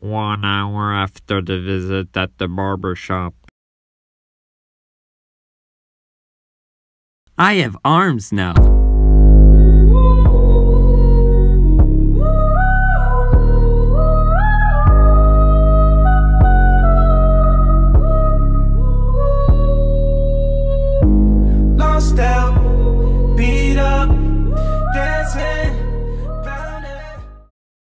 one hour after the visit at the barber shop. I have arms now. Lost